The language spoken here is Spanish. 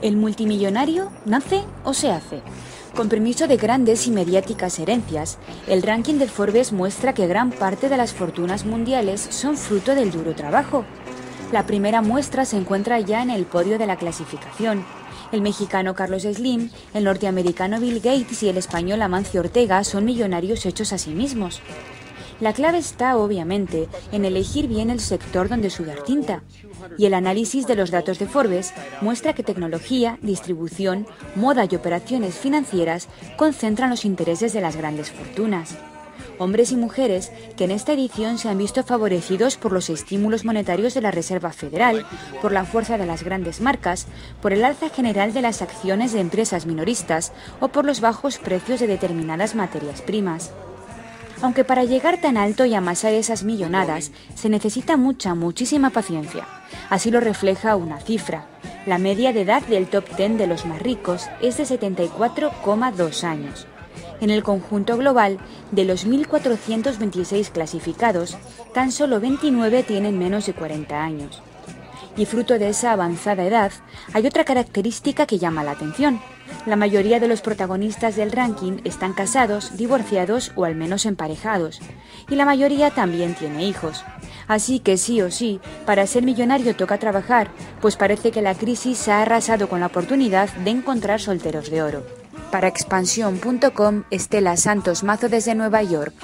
¿El multimillonario nace o se hace? Con permiso de grandes y mediáticas herencias, el ranking de Forbes muestra que gran parte de las fortunas mundiales son fruto del duro trabajo. La primera muestra se encuentra ya en el podio de la clasificación. El mexicano Carlos Slim, el norteamericano Bill Gates y el español Amancio Ortega son millonarios hechos a sí mismos. La clave está, obviamente, en elegir bien el sector donde sudar tinta. Y el análisis de los datos de Forbes muestra que tecnología, distribución, moda y operaciones financieras concentran los intereses de las grandes fortunas. Hombres y mujeres que en esta edición se han visto favorecidos por los estímulos monetarios de la Reserva Federal, por la fuerza de las grandes marcas, por el alza general de las acciones de empresas minoristas o por los bajos precios de determinadas materias primas aunque para llegar tan alto y amasar esas millonadas se necesita mucha, muchísima paciencia. Así lo refleja una cifra. La media de edad del top 10 de los más ricos es de 74,2 años. En el conjunto global, de los 1.426 clasificados, tan solo 29 tienen menos de 40 años. Y fruto de esa avanzada edad, hay otra característica que llama la atención. La mayoría de los protagonistas del ranking están casados, divorciados o al menos emparejados, y la mayoría también tiene hijos. Así que sí o sí, para ser millonario toca trabajar, pues parece que la crisis ha arrasado con la oportunidad de encontrar solteros de oro. Para expansión.com, Estela Santos Mazo desde Nueva York.